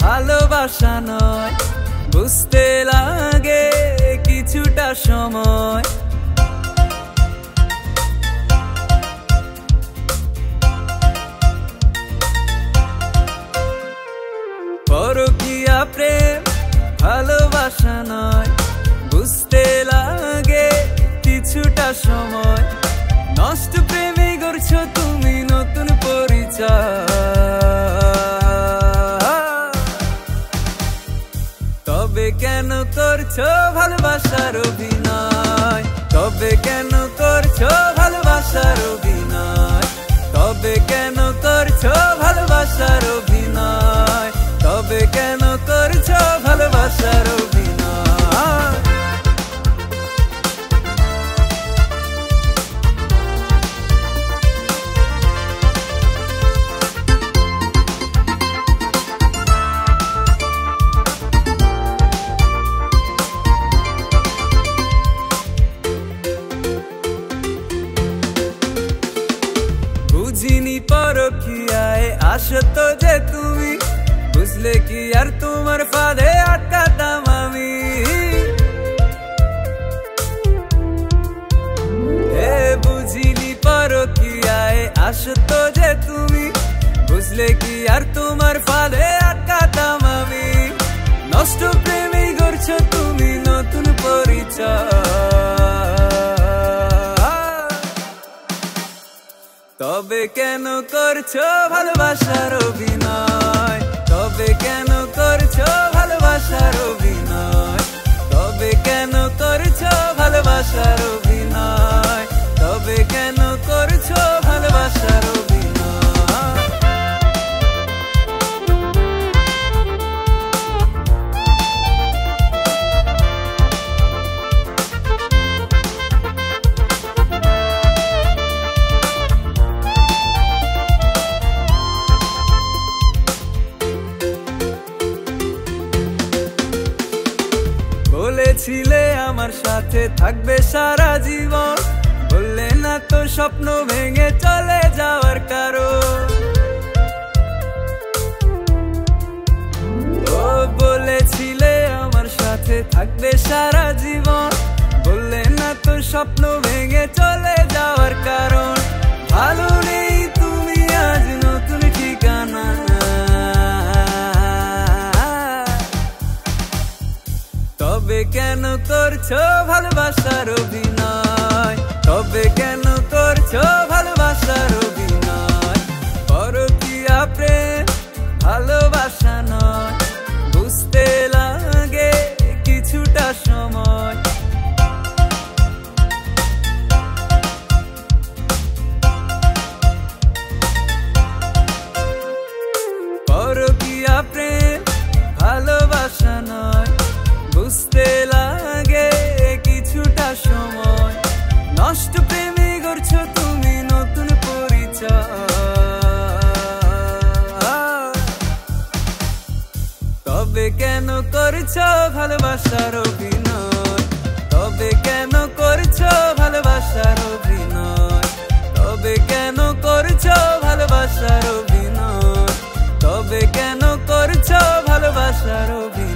ভালোবাসা নয়? বুঝতে লাগে কিছুটা সময়। পরকিয়া প্রেম ভালোবাসা নয়? বুঝতে লাগে কিছুটা সময়। নষ্ট প্রেমে করছ তুমি নতুন পরিচয়। কেন করছ ভালোবাসার অভিনয়? তবে কেন করছ ভালোবাসার অভিনয়? তবে কেন করছ ভালোবাসার অভিনয় পরকিয়ায় আসতো যে তুমি। বুঝলে কি আর তোমার ফাঁদে আটকাতাম আমি? এ বুঝিনি পরকিয়ায় আসতো যে তুমি। বুঝলে কি আর তোমার ফাঁদে আটকাতাম আমি? নষ্ট প্রেমে করছ তুমি নতুন পরিচয়। তবে কেন করছ ভালোবাসার অভিনয়? তবে কেন বলেছিলে আমার সাথে, থাকবে সারা জীবন। বললে না তো স্বপ্ন ভেঙে চলে যাওয়ার কারও ও বলেছিলে আমার সাথে থাকবে সারা জীবন। বললে না তো স্বপ্ন ভেঙে চলে করছ ভালোবাসার অভিনয়? তবে কেন তোর করছ করছ ভালোবাসার অভিনয়? তবে কেন করছ ভালোবাসার অভিনয়? তবে কেন করছ ভালোবাসার অভিনয়? তবে কেন করছ ভালোবাসার অভিনয়?